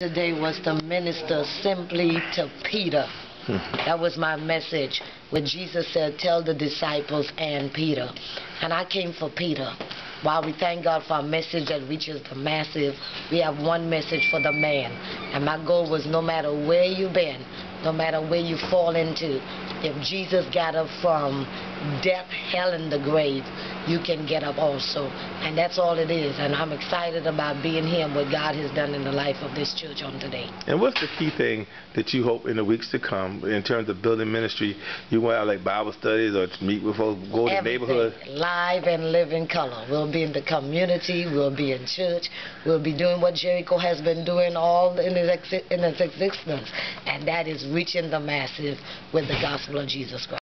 Today was to minister simply to Peter. Hmm. that was my message. When Jesus said, Tell the disciples and Peter. And I came for Peter. While we thank God for a message that reaches the masses, we have one message for the man. And my goal was no matter where you've been, no matter where you fall into, if Jesus got up from death, hell, and the grave, you can get up also. And that's all it is. And I'm excited about being here and what God has done in the life of this church on today. And what's the key thing that you hope in the weeks to come in terms of building ministry? You want to like Bible studies or to meet with folks, go to the neighborhood? Live and live in color. We'll be in the community. We'll be in church. We'll be doing what Jericho has been doing all in its, in its existence. And that is reaching the masses with the gospel of Jesus Christ.